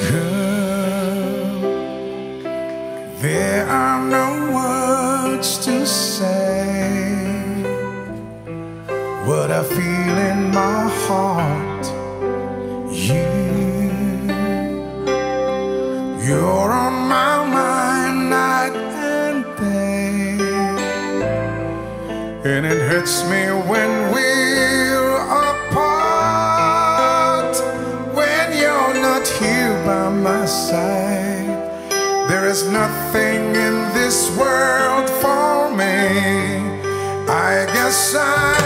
Girl, there are no words to say. What I feel in my heart You, you're on my mind night and day. And it hurts me when we side. There is nothing in this world for me. I guess I'm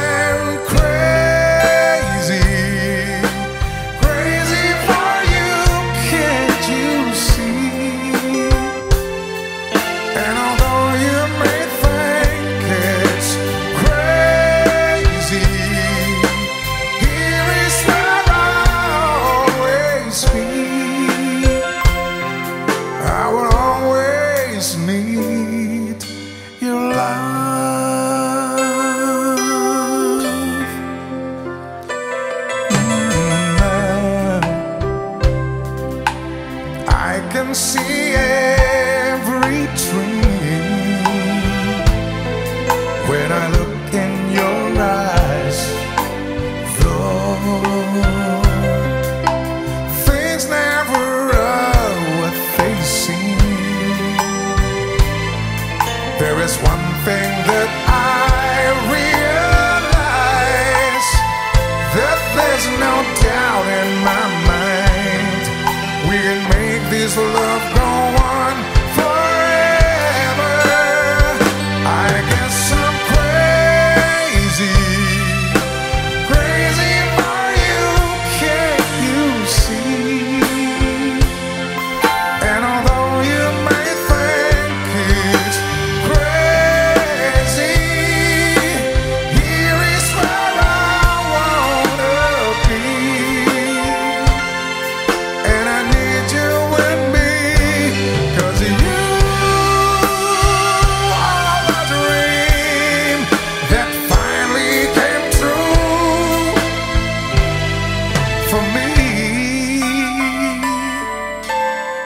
always need your love. Mm, I can see every dream when I look There is one thing that I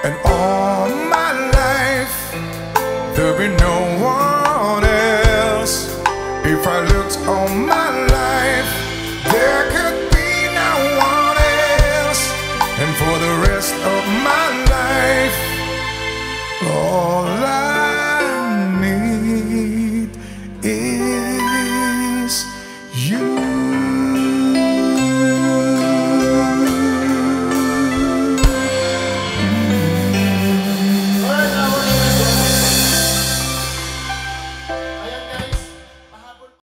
And all my life, there'll be no one else. If I looked all my life, there could be no one else. And for the rest of my life, all